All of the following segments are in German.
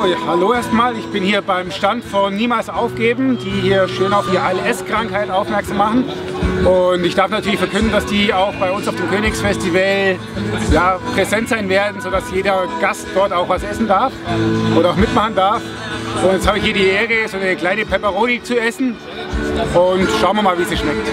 So, hallo erstmal. Ich bin hier beim Stand von Niemals Aufgeben, die hier schön auf die ALS-Krankheit aufmerksam machen. Und ich darf natürlich verkünden, dass die auch bei uns auf dem Königsfestival ja, präsent sein werden, sodass jeder Gast dort auch was essen darf oder auch mitmachen darf. Und jetzt habe ich hier die Ehre, so eine kleine Pepperoni zu essen. Und schauen wir mal, wie sie schmeckt.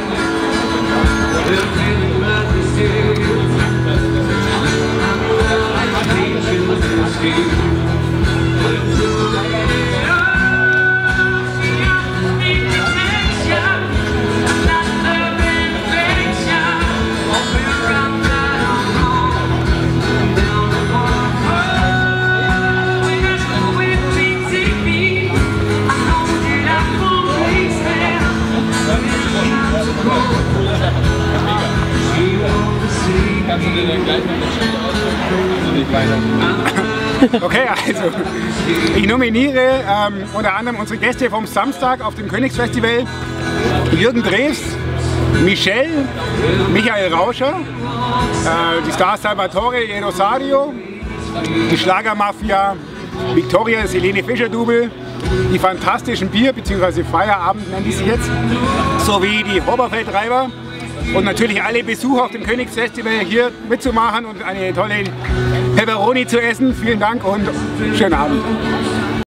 Okay, also ich nominiere ähm, unter anderem unsere Gäste vom Samstag auf dem Königsfestival. Jürgen Drews, Michelle, Michael Rauscher, äh, die Star Salvatore e Rosario, die Schlagermafia, Victoria Selene Fischer-Double, die fantastischen Bier- bzw. Feierabend nennen die sich jetzt, sowie die Oberfeldtreiber und natürlich alle Besucher auf dem Königsfestival hier mitzumachen und eine tolle Pepperoni zu essen. Vielen Dank und schönen Abend.